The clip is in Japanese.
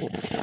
どうですか?